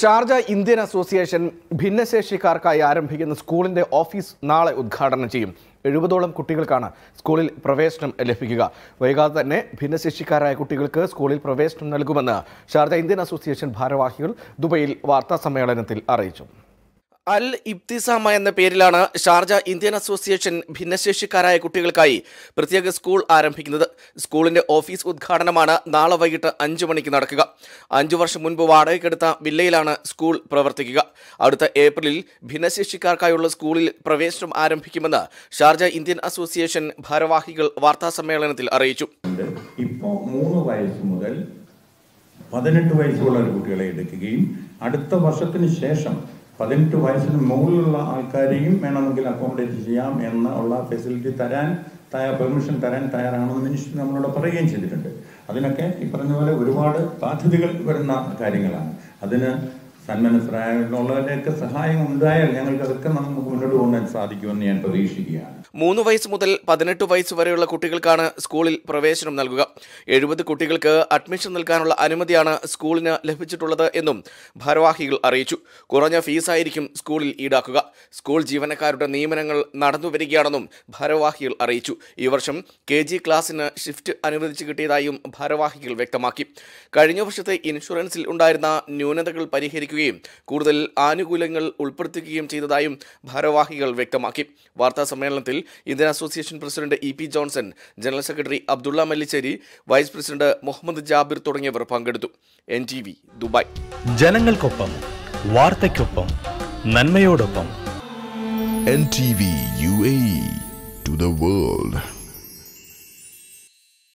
Sharjah Indian association ഭിന്നശേഷിക്കാർക്കായി ആരംഭിക്കുന്ന സ്കൂളിന്റെ office നാളെ ഉദ്ഘാടനം ചെയ്യും. എഴുപതോളം കുട്ടികൾക്കാണ് സ്കൂളിൽ പ്രവേശനം ലഭിക്കുക. വൈകാതെ തന്നെ ഭിന്നശേഷിക്കാരായ കുട്ടികൾക്ക് സ്കൂളിൽ പ്രവേശനം നൽകുമെന്ന് ഷാർജ ഇന്ത്യൻ അസോസിയേഷൻ ഭാരവാഹികൾ ദുബൈയിൽ വാർത്താ സമ്മേളനത്തിൽ അറിയിച്ചു. അൽ ഇബ്തിസാമ എന്ന പേരിലാണ് ഷാർജ ഇന്ത്യൻ അസോസിയേഷൻ ഭിന്നശേഷിക്കാരായ കുട്ടികൾക്കായി പ്രത്യേക സ്കൂൾ ആരംഭിക്കുന്നത്. സ്കൂളിന്റെ ഓഫീസ് ഉദ്ഘാടനമാണ് നാളെ വൈകിട്ട് അഞ്ചു മണിക്ക് നടക്കുക. അഞ്ചു വർഷം മുൻപ് വാടകയ്ക്കെടുത്ത വില്ലയിലാണ് സ്കൂൾ പ്രവർത്തിക്കുക. അടുത്ത ഏപ്രിലിൽ ഭിന്നശേഷിക്കാർക്കായുള്ള സ്കൂളിൽ പ്രവേശനം ആരംഭിക്കുമെന്ന് ഷാർജ ഇന്ത്യൻ അസോസിയേഷൻ ഭാരവാഹികൾ വാർത്താ സമ്മേളനത്തിൽ അറിയിച്ചു. ഇപ്പോൾ വയസ്സ് മുതൽ പതിനെട്ട് വയസ്സുള്ള കുട്ടികളെ എടുക്കുകയും അടുത്ത വർഷത്തിന് ശേഷം പതിനെട്ട് വയസ്സിന് മുകളിലുള്ള ആൾക്കാരെയും വേണമെങ്കിൽ അക്കോമഡേറ്റ് ചെയ്യാം എന്ന ഉള്ള ഫെസിലിറ്റി തരാൻ തയ്യാ പെർമിഷൻ തരാൻ തയ്യാറാണെന്ന് മിനിസ്റ്റർ നമ്മളോട് പറയുകയും ചെയ്തിട്ടുണ്ട്. അതിനൊക്കെ ഈ പറഞ്ഞ പോലെ ഒരുപാട് ബാധ്യതകൾ വരുന്ന കാര്യങ്ങളാണ്. അതിന് സന്മനസ്സരായുള്ളവരുടെയൊക്കെ സഹായം ഉണ്ടായാൽ ഞങ്ങൾക്ക് നമുക്ക് മുന്നോട്ട് കൊണ്ടുപോകാൻ സാധിക്കുമെന്ന് ഞാൻ പ്രതീക്ഷിക്കുകയാണ്. മൂന്ന് വയസ്സ് മുതൽ പതിനെട്ട് വയസ്സ് വരെയുള്ള കുട്ടികൾക്കാണ് സ്കൂളിൽ പ്രവേശനം നൽകുക. എഴുപത് കുട്ടികൾക്ക് അഡ്മിഷൻ നൽകാനുള്ള അനുമതിയാണ് സ്കൂളിന് ലഭിച്ചിട്ടുള്ളത് എന്നും ഭാരവാഹികൾ അറിയിച്ചു. കുറഞ്ഞ ഫീസായിരിക്കും സ്കൂളിൽ ഈടാക്കുക. സ്കൂൾ ജീവനക്കാരുടെ നിയമനങ്ങൾ നടന്നുവരികയാണെന്നും ഭാരവാഹികൾ അറിയിച്ചു. ഈ വർഷം കെ ജി ക്ലാസ്സിന് ഷിഫ്റ്റ് അനുവദിച്ചു കിട്ടിയതായും ഭാരവാഹികൾ വ്യക്തമാക്കി. കഴിഞ്ഞ വർഷത്തെ ഇൻഷുറൻസിൽ ഉണ്ടായിരുന്ന ന്യൂനതകൾ പരിഹരിക്കുകയും കൂടുതൽ ആനുകൂല്യങ്ങൾ ഉൾപ്പെടുത്തുകയും ചെയ്തതായും ഭാരവാഹികൾ വ്യക്തമാക്കി. വാർത്താ സമ്മേളനത്തിൽ Indian association president E P Johnson general secretary Abdulla Mallissery vice president Muhammad Jabir തുടങ്ങിയവർ പങ്കെടുത്തു. N T V Dubai. ജനങ്ങൾക്കൊപ്പം വാർത്തയ്ക്കൊപ്പം നന്മയോടൊപ്പം NTV UAE to the world.